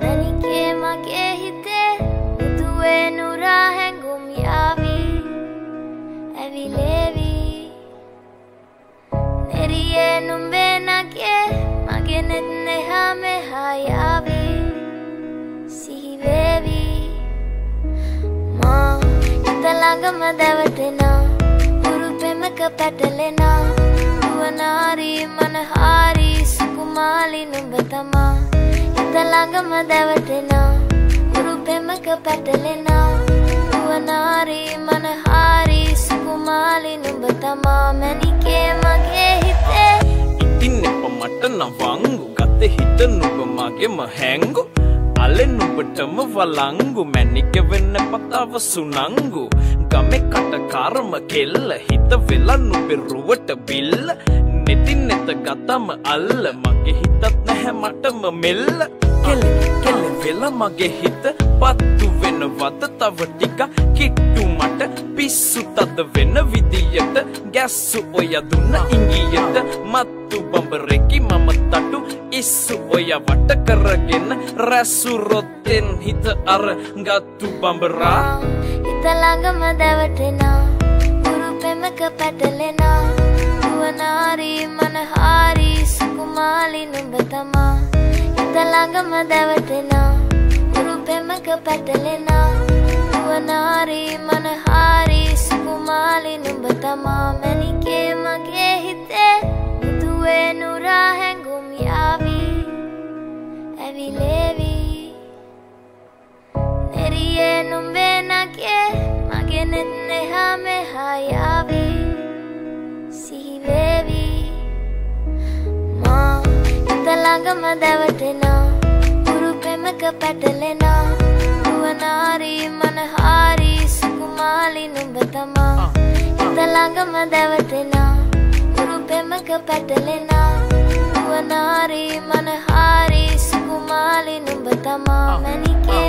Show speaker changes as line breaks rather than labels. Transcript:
මැනිකේ මගේ හිතේ මුදුවේ නුරා හැඟුම් යාවී ඇවිලේවී නෙරියේ නුම්බේ නගේ මගේ නෙත් නෙහා මෙහා යාවී සිහිවේවී මා හිත ළඟම දැවටෙනා හුරු පෙමක පැටලෙනා නුවනාරී මනහාරී සුකුමාලි නුඹ තමා හිත ළඟම දැවටෙනා හුරු පෙමක පැටලෙනා නුවනාරී මනහාරී සුකුමාලි නුඹ තමා මැනිකේ මගේ හිතේ
ඉතින් එප මට නවංගු ගත හිත නුඹ මගෙම හැංගු අලෙ නුඹටම වලංගු මැනික වෙන්න පතාව සුනංගු. ගමෙ කටකාරම කෙල්ල හිත වෙලා නුබෙරුවට බිල්ල. නෙතින් නෙත ගතම අල්ල මගේ හිතත් නැහැ මටම මෙල්ල. කෙල්ල කෙල්ල වෙලා මගේ හිත පත්තු වෙනවද තව ටික කිට්ටු මට පිස්සු තද වෙන විදියට. ගැස්සු ඔය දුන්න ඉංගියට මත්තු බඹරෙකි මම තටු ඉස්සු ඔය වට කරගෙන. රැස්සු රොත්තෙන් හිත අර ගත්තු බඹරා.
හිත ළඟම දැවටෙනා. හුරු පෙමක පැටලෙනා. ළඟම දැවටෙනා. හුරු පෙමක පැටලෙනා. නුවනාරී මනහාරී සුකුමාලි නුඹ තමා මැනිකේ මගේ හිතේ. මුදුවේ නුරා හැඟුම් යාවී. ඇවිලේවී. නෙරියේ නුඹේ නගේ. මගේ නෙත් නෙහා මෙහා යාවී. සිහිවේවී. මා හිත ළඟම දැවටෙනා. හුරු පෙමක පැටලෙනා නුවනාරී මනහාරී සුකුමාලි නුඹ තමා. හිත ළඟම දැවටෙනා හුරු පෙමක පැටලෙනා. නුවනාරී මනහාරී සුකුමාලි නුඹ තමා. මැනිකේ